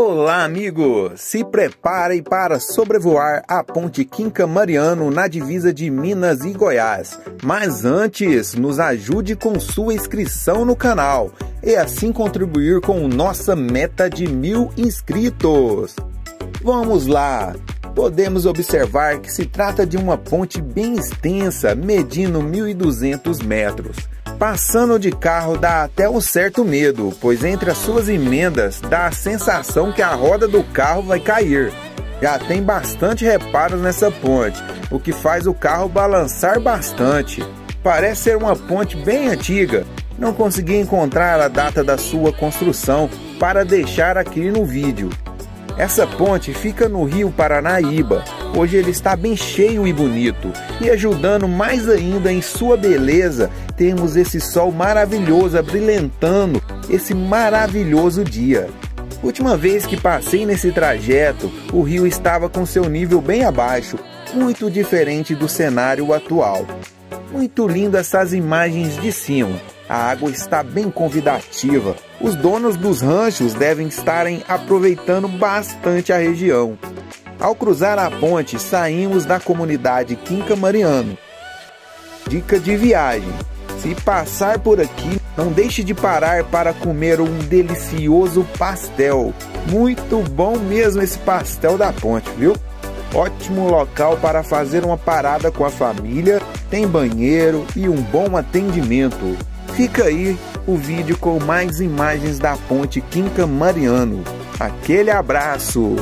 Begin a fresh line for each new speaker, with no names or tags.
Olá, amigos! Se preparem para sobrevoar a ponte Quinca Mariano na divisa de Minas e Goiás. Mas antes, nos ajude com sua inscrição no canal e assim contribuir com nossa meta de mil inscritos. Vamos lá! Podemos observar que se trata de uma ponte bem extensa, medindo 1.200 metros. Passando de carro dá até um certo medo, pois entre as suas emendas dá a sensação que a roda do carro vai cair. Já tem bastante reparos nessa ponte, o que faz o carro balançar bastante. Parece ser uma ponte bem antiga. Não consegui encontrar a data da sua construção para deixar aqui no vídeo. Essa ponte fica no rio Paranaíba. Hoje ele está bem cheio e bonito. E ajudando mais ainda em sua beleza, temos esse sol maravilhoso abrilhantando esse maravilhoso dia. Última vez que passei nesse trajeto, o rio estava com seu nível bem abaixo, muito diferente do cenário atual. Muito lindo essas imagens de cima. A água está bem convidativa. Os donos dos ranchos devem estarem aproveitando bastante a região. Ao cruzar a ponte, saímos da comunidade Quinca Mariano. Dica de viagem: se passar por aqui, não deixe de parar para comer um delicioso pastel. Muito bom mesmo esse pastel da ponte, viu? Ótimo local para fazer uma parada com a família, tem banheiro e um bom atendimento. Fica aí o vídeo com mais imagens da ponte Quinca Mariano. Aquele abraço!